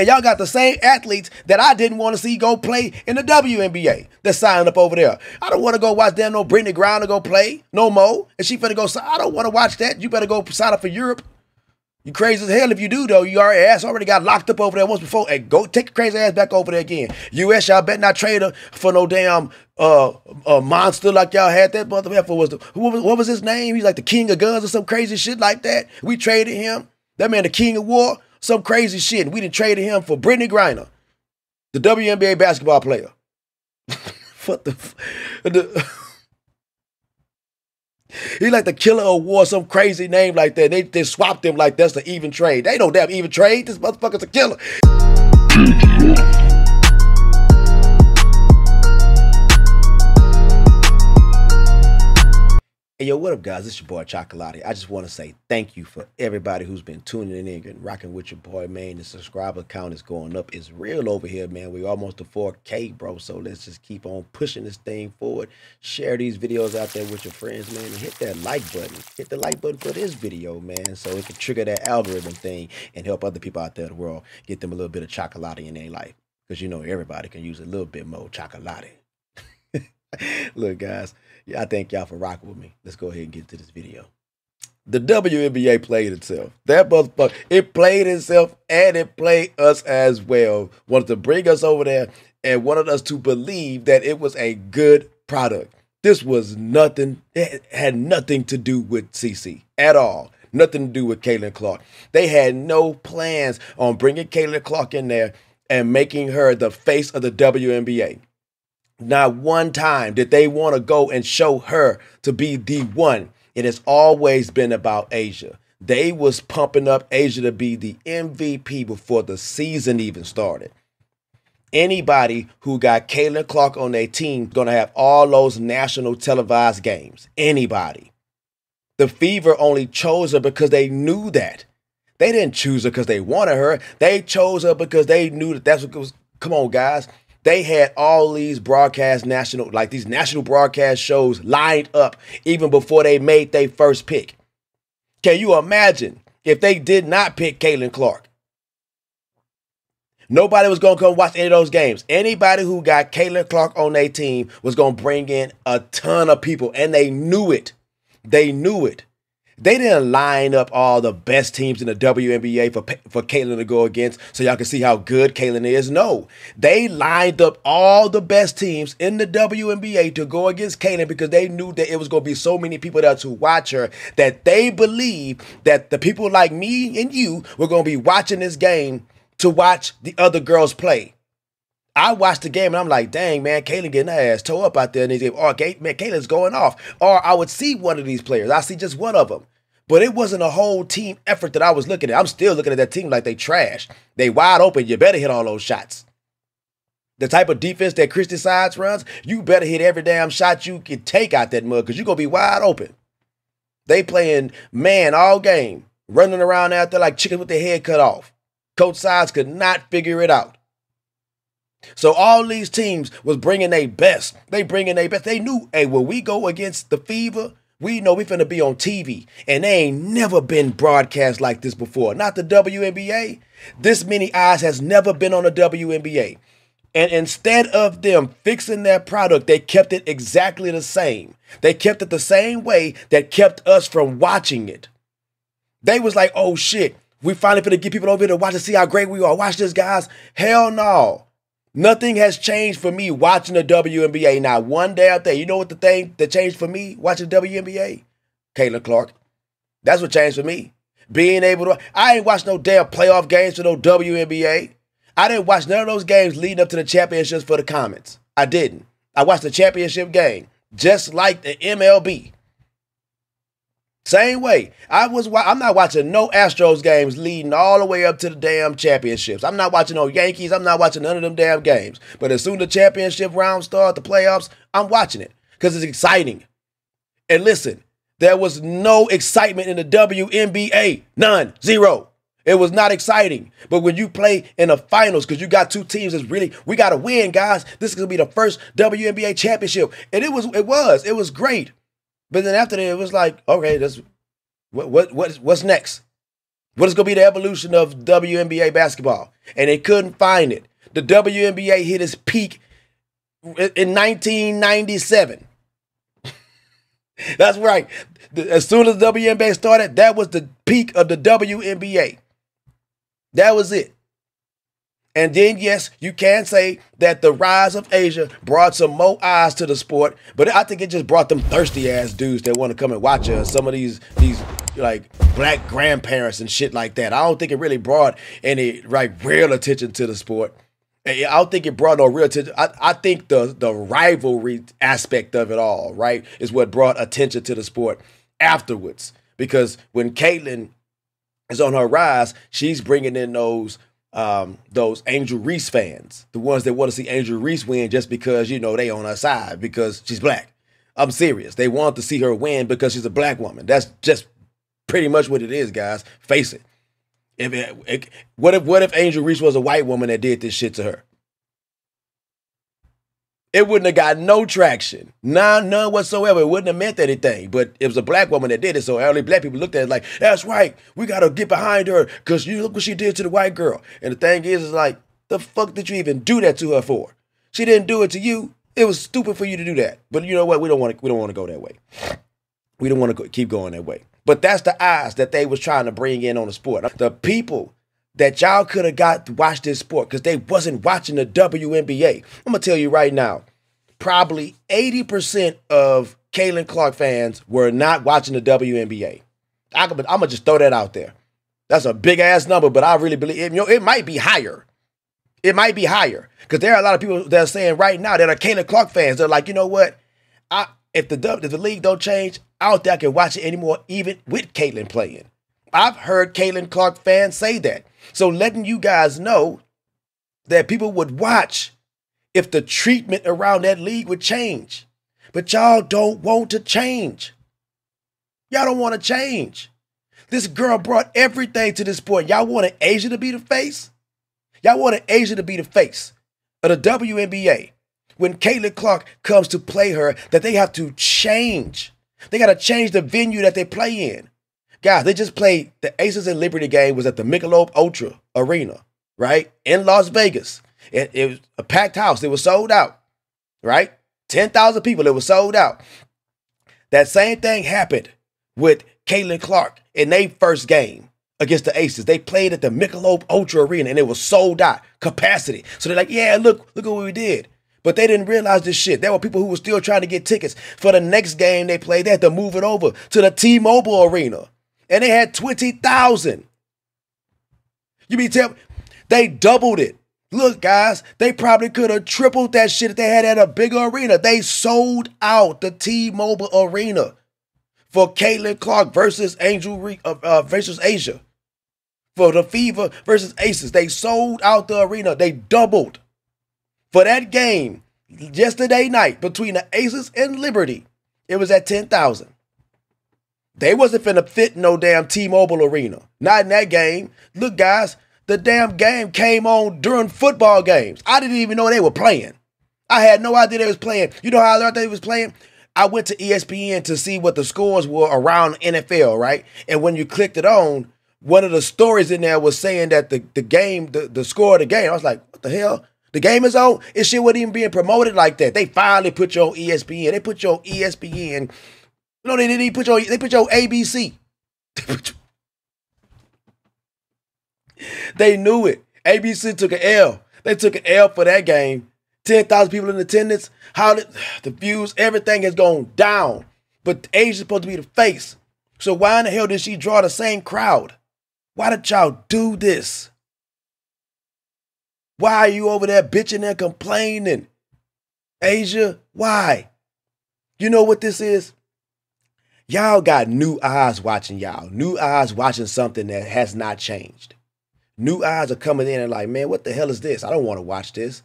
And y'all got the same athletes that I didn't want to see go play in the WNBA that signed up over there. I don't want to go watch them no Brittney Griner go play no more. And she finna go, I don't want to watch that. You better go sign up for Europe. You crazy as hell if you do though. You already ass already got locked up over there once before. Hey, go take your crazy ass back over there again. US, y'all bet not trade her for no damn uh, uh monster like y'all had that motherfucker was the what was, what was his name? He's like the king of guns or some crazy shit like that. We traded him. That man, the king of war, some crazy shit. And we done traded him for Brittney Griner, the WNBA basketball player. what the, the He like the killer of war, some crazy name like that. They they swapped him like that's the even trade. They don't damn even trade. This motherfucker's a killer. Hey, yo, what up, guys? It's your boy Chocolati. I just want to say thank you for everybody who's been tuning in and rocking with your boy, man. The subscriber count is going up. It's real over here, man. We're almost to 4K, bro. So let's just keep on pushing this thing forward. Share these videos out there with your friends, man. And hit that like button. Hit the like button for this video, man. So it can trigger that algorithm thing and help other people out there in the world get them a little bit of Chocolati in their life. Because you know everybody can use a little bit more Chocolati. Look, guys, I thank y'all for rocking with me. Let's go ahead and get to this video. The WNBA played itself. That motherfucker, it played itself and it played us as well. Wanted to bring us over there and wanted us to believe that it was a good product. This was nothing, it had nothing to do with CC at all. Nothing to do with Caitlin Clark. They had no plans on bringing Caitlin Clark in there and making her the face of the WNBA. Not one time did they want to go and show her to be the one. It has always been about A'ja. They was pumping up A'ja to be the MVP before the season even started. Anybody who got Caitlin Clark on their team gonna have all those national televised games. Anybody. The Fever only chose her because they knew that. They didn't choose her because they wanted her. They chose her because they knew that that's what was. Come on, guys. They had all these broadcast national, like these national broadcast shows lined up even before they made their first pick. Can you imagine if they did not pick Caitlin Clark? Nobody was going to come watch any of those games. Anybody who got Caitlin Clark on their team was going to bring in a ton of people, and they knew it. They knew it. They didn't line up all the best teams in the WNBA for for Caitlin to go against, so y'all can see how good Caitlin is. No, they lined up all the best teams in the WNBA to go against Caitlin because they knew that it was going to be so many people there to watch her that they believed that the people like me and you were going to be watching this game to watch the other girls play. I watched the game and I'm like, dang, man, Caitlin getting her ass tore up out there in these games. Or, man, Caitlin's going off. Or I would see one of these players. I see just one of them. But it wasn't a whole team effort that I was looking at. I'm still looking at that team like they trash. They wide open. You better hit all those shots. The type of defense that Christie Sides runs, you better hit every damn shot you can take out that mud because you're going to be wide open. They playing man all game, running around out there like chickens with their head cut off. Coach Sides could not figure it out. So all these teams was bringing their best. They bringing their best. They knew, hey, when we go against the Fever, we know we finna be on TV, and they ain't never been broadcast like this before. Not the WNBA. This many eyes has never been on the WNBA. And instead of them fixing their product, they kept it exactly the same. They kept it the same way that kept us from watching it. They was like, oh shit, we finally finna get people over here to watch and see how great we are. Watch this, guys. Hell no. Nothing has changed for me watching the WNBA. Not one day out there. You know what the thing that changed for me watching the WNBA? Caitlin Clark. That's what changed for me. Being able to, I ain't watched no damn playoff games for no WNBA. I didn't watch none of those games leading up to the championships for the Comets. I didn't. I watched the championship game, just like the MLB. Same way. I was I'm not watching no Astros games leading all the way up to the damn championships. I'm not watching no Yankees. I'm not watching none of them damn games. But as soon as the championship round start, the playoffs, I'm watching it because it's exciting. And listen, there was no excitement in the WNBA. None. Zero. It was not exciting. But when you play in the finals, because you got two teams that's really, we gotta win, guys. This is gonna be the first WNBA championship. And it was, it was, it was great. But then after that, it was like, okay, what what what what's next? What is going to be the evolution of WNBA basketball? and they couldn't find it. The WNBA hit its peak in 1997. That's right. As soon as the WNBA started, that was the peak of the WNBA. That was it. And then, yes, you can say that the rise of A'ja brought some more eyes to the sport, but I think it just brought them thirsty ass dudes that want to come and watch us. Some of these these like black grandparents and shit like that. I don't think it really brought any like real attention to the sport. I don't think it brought no real attention. I, I think the the rivalry aspect of it all, right, is what brought attention to the sport afterwards. Because when Caitlin is on her rise, she's bringing in those um, those Angel Reese fans, the ones that want to see Angel Reese win just because you know they on her side because she's black. I'm serious. They want to see her win because she's a black woman. That's just pretty much what it is, guys. Face it. If it, it, what if what if Angel Reese was a white woman that did this shit to her? It wouldn't have got no traction. None, none whatsoever. It wouldn't have meant anything. But it was a black woman that did it. So only black people looked at it like, that's right. We got to get behind her because you look what she did to the white girl. And the thing is, is like, the fuck did you even do that to her for? She didn't do it to you. It was stupid for you to do that. But you know what? We don't want to. We don't want to go that way. We don't want to keep going that way. But that's the eyes that they was trying to bring in on the sport. The people that y'all could have got to watch this sport because they wasn't watching the WNBA. I'm gonna tell you right now, probably 80% of Caitlin Clark fans were not watching the WNBA. I, am gonna just throw that out there. That's a big ass number, but I really believe it, you know it might be higher. It might be higher because there are a lot of people that are saying right now that are Caitlin Clark fans. They're like, you know what? I if the if the league don't change, I don't think I can watch it anymore, even with Caitlin playing. I've heard Caitlin Clark fans say that. So letting you guys know that people would watch if the treatment around that league would change. But y'all don't want to change. Y'all don't want to change. This girl brought everything to this point. Y'all wanted A'ja to be the face? Y'all wanted A'ja to be the face of the WNBA. When Caitlin Clark comes to play her, that they have to change. They got to change the venue that they play in. Guys, they just played the Aces and Liberty game was at the Michelob Ultra Arena, right? In Las Vegas. It, it was a packed house. It was sold out, right? 10,000 people. It was sold out. That same thing happened with Caitlin Clark in their first game against the Aces. They played at the Michelob Ultra Arena and it was sold out capacity. So they're like, yeah, look, look at what we did. But they didn't realize this shit. There were people who were still trying to get tickets for the next game they played. They had to move it over to the T-Mobile Arena and they had 20,000. You mean tell me they doubled it. Look, guys, they probably could have tripled that shit if they had at a bigger arena. They sold out the T-Mobile Arena for Caitlin Clark versus Angel Re- uh, uh, versus A'ja. For the Fever versus Aces, they sold out the arena. They doubled for that game yesterday night between the Aces and Liberty. It was at ten thousand. They wasn't finna fit no damn T-Mobile arena. Not in that game. Look, guys, the damn game came on during football games. I didn't even know they were playing. I had no idea they was playing. You know how I learned they was playing? I went to ESPN to see what the scores were around NFL, right? And when you clicked it on, one of the stories in there was saying that the, the game, the, the score of the game, I was like, what the hell? The game is on? It shit wasn't even being promoted like that. They finally put you on ESPN. They put you on ESPN no, they didn't put your they put your ABC. they knew it. ABC took an L. They took an L for that game. 10,000 people in attendance. How did the views, everything has gone down. But A'ja's supposed to be the face. So why in the hell did she draw the same crowd? Why did y'all do this? Why are you over there bitching and complaining? A'ja, why? You know what this is? Y'all got new eyes watching y'all. New eyes watching something that has not changed. New eyes are coming in and like, man, what the hell is this? I don't want to watch this.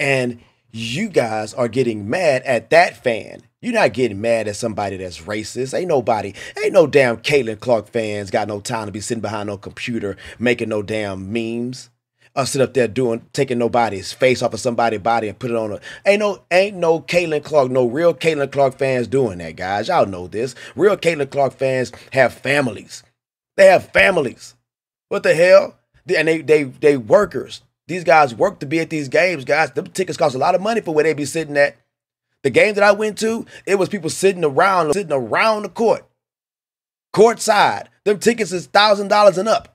And you guys are getting mad at that fan. You're not getting mad at somebody that's racist. Ain't nobody, ain't no damn Caitlin Clark fans got no time to be sitting behind no computer making no damn memes uh, sit up there doing taking nobody's face off of somebody's body and put it on a ain't no ain't no Caitlin Clark, no real Caitlin Clark fans doing that, guys. Y'all know this. Real Caitlin Clark fans have families. They have families. What the hell? and they they they workers. These guys work to be at these games, guys. The tickets cost a lot of money for where they be sitting at. The game that I went to, it was people sitting around, sitting around the court, court side. Them tickets is thousand dollars and up.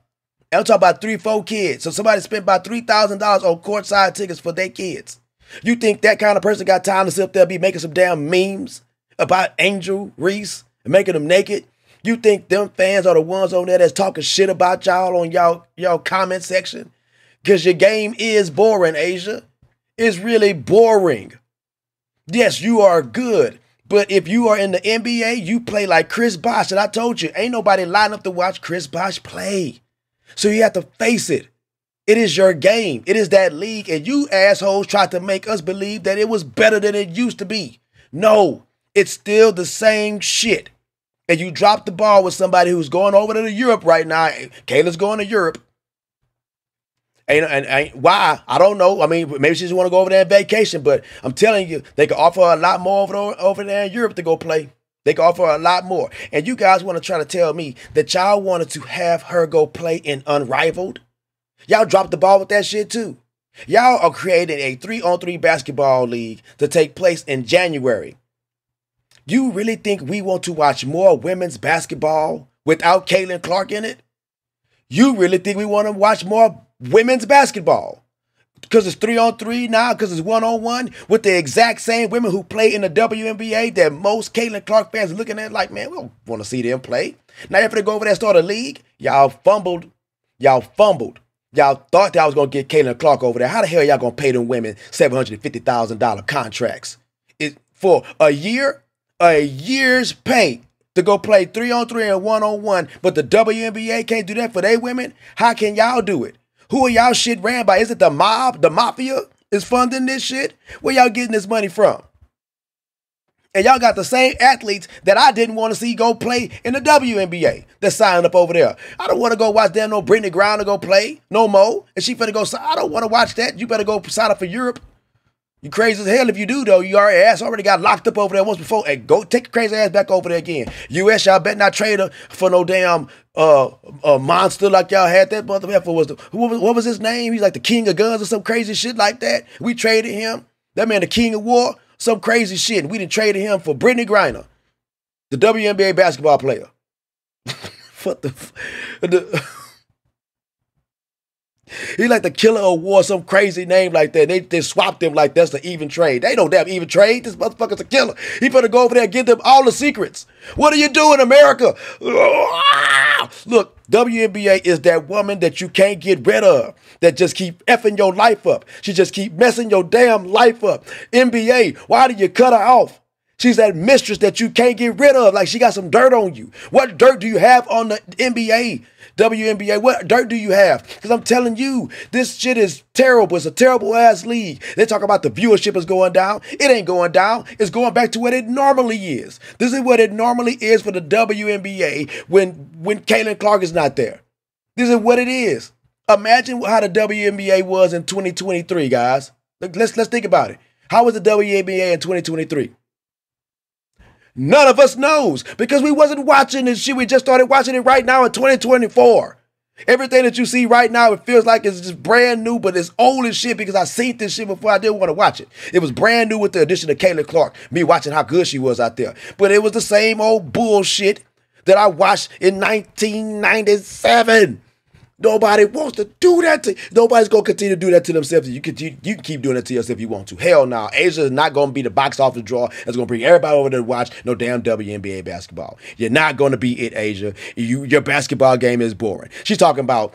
I'm talking about three, four kids. So somebody spent about three thousand dollars on courtside tickets for their kids. You think that kind of person got time to sit up there be making some damn memes about Angel Reese and making them naked? You think them fans are the ones on there that's talking shit about y'all on y'all y'all comment section? Cause your game is boring, A'ja. It's really boring. Yes, you are good. But if you are in the NBA, you play like Chris Bosh. And I told you, ain't nobody lining up to watch Chris Bosh play. So you have to face it. It is your game. It is that league. And you assholes tried to make us believe that it was better than it used to be. No, it's still the same shit. And you drop the ball with somebody who's going over to Europe right now. Kayla's going to Europe. And, and, and, why? I don't know. I mean, maybe she just want to go over there on vacation, but I'm telling you, they can offer a lot more over, over there in Europe to go play. They can offer a lot more. And you guys want to try to tell me that y'all wanted to have her go play in Unrivaled? Y'all dropped the ball with that shit too. Y'all are creating a three on three basketball league to take place in January. You really think we want to watch more women's basketball without Caitlin Clark in it? You really think we want to watch more women's basketball? Because it's three on three now, because it's one on one with the exact same women who play in the WNBA that most Caitlin Clark fans are looking at like, man, we don't want to see them play. Now, if they go over there and start a league, y'all fumbled. Y'all fumbled. Y'all thought that I was going to get Caitlin Clark over there. How the hell y'all going to pay them women $750,000 contracts? It, for a year? A year's pay to go play three on three and one on one, but the WNBA can't do that for their women? How can y'all do it? Who are y'all shit ran by? Is it the mob, the mafia is funding this shit? Where y'all getting this money from? And y'all got the same athletes that I didn't want to see go play in the WNBA that signed up over there. I don't want to go watch damn no Brittney Griner go play no more. And she finna go, I don't want to watch that. You better go sign up for Europe. You crazy as hell if you do though. You already ass already got locked up over there once before. Hey, go take your crazy ass back over there again. US, y'all bet not trade for no damn uh, uh monster like y'all had that motherfucker was the what was, what was his name? He's like the king of guns or some crazy shit like that. We traded him. That man, the king of war, some crazy shit. And we didn't traded him for Brittney Griner, the WNBA basketball player. what the, the he like the killer of war, some crazy name like that. They, they swapped him like that's the even trade. They don't have even trade. This motherfucker's a killer. He better go over there and give them all the secrets. What are you doing, in America? Look, WNBA is that woman that you can't get rid of, that just keep effing your life up. She just keep messing your damn life up. NBA, why did you cut her off? She's that mistress that you can't get rid of. Like she got some dirt on you. What dirt do you have on the NBA? WNBA, what dirt do you have? Because I'm telling you, this shit is terrible. It's a terrible ass league. They talk about the viewership is going down. It ain't going down. It's going back to what it normally is. This is what it normally is for the WNBA when when Caitlin Clark is not there. This is what it is. Imagine how the WNBA was in 2023, guys. Let's let's think about it. How was the WNBA in 2023? None of us knows because we wasn't watching this shit. We just started watching it right now in 2024. Everything that you see right now, it feels like it's just brand new, but it's old as shit because I seen this shit before I didn't want to watch it. It was brand new with the addition of Caitlin Clark, me watching how good she was out there. But it was the same old bullshit that I watched in 1997. Nobody wants to do that to nobody's gonna continue to do that to themselves. You can you, you can keep doing that to yourself if you want to. Hell no. Nah. A'ja is not gonna be the box office draw that's gonna bring everybody over to watch no damn WNBA basketball. You're not gonna be it, A'ja. You your basketball game is boring. She's talking about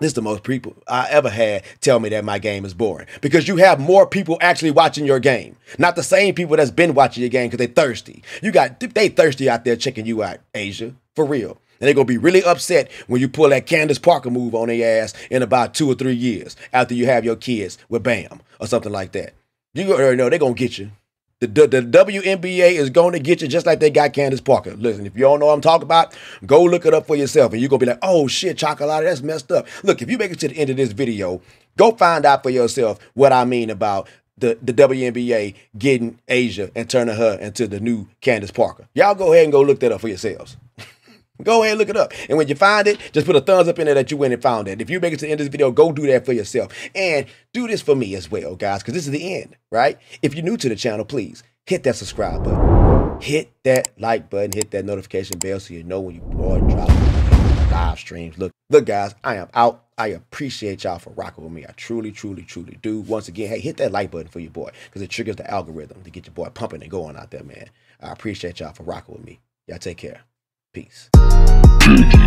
this is the most people I ever had tell me that my game is boring because you have more people actually watching your game, not the same people that's been watching your game because they thirsty. You got they thirsty out there checking you out, A'ja, for real. And they're gonna be really upset when you pull that Candace Parker move on their ass in about two or three years after you have your kids with Bam or something like that. You already know they're gonna get you. The, the, the WNBA is going to get you just like they got Candace Parker. Listen, if you don't know what I'm talking about, go look it up for yourself. And you're going to be like, oh shit, chocolate, that's messed up. Look, if you make it to the end of this video, go find out for yourself what I mean about the, the WNBA getting A'ja and turning her into the new Candace Parker. Y'all go ahead and go look that up for yourselves. Go ahead and look it up. And when you find it, just put a thumbs up in there that you went and found it. If you make it to the end of this video, go do that for yourself. And do this for me as well, guys, because this is the end, right? If you're new to the channel, please hit that subscribe button. Hit that like button, hit that notification bell so you know when you boy drop live streams. Look, look, guys, I am out. I appreciate y'all for rocking with me. I truly, truly, truly do. Once again, hey, hit that like button for your boy because it triggers the algorithm to get your boy pumping and going out there, man. I appreciate y'all for rocking with me. Y'all take care. Peace.